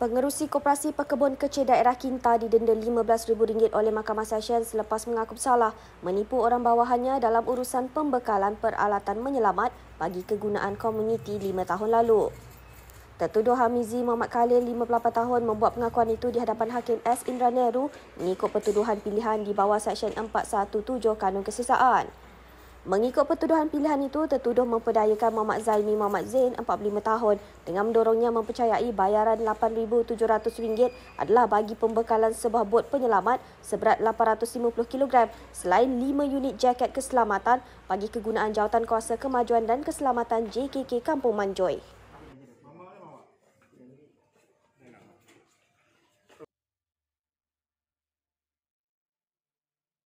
Pengerusi Koperasi Pekebun Kecil Daerah Kinta didenda RM15,000 oleh Mahkamah Session selepas mengaku bersalah menipu orang bawahannya dalam urusan pembekalan peralatan menyelamat bagi kegunaan komuniti lima tahun lalu. Tertuduh Hamizi Muhammad Khalil, 58 tahun, membuat pengakuan itu di hadapan Hakim S. Indra Nehru mengikut pertuduhan pilihan di bawah Seksyen 417 Kanun Kesesaan. Mengikut pertuduhan pilihan itu, tertuduh memperdayakan Muhammad Zaimi Muhammad Zain, 45 tahun, dengan mendorongnya mempercayai bayaran RM8,700 adalah bagi pembekalan sebuah bot penyelamat seberat 850 kg selain 5 unit jaket keselamatan bagi kegunaan Jawatan Kuasa Kemajuan dan Keselamatan JKK Kampung Manjoy.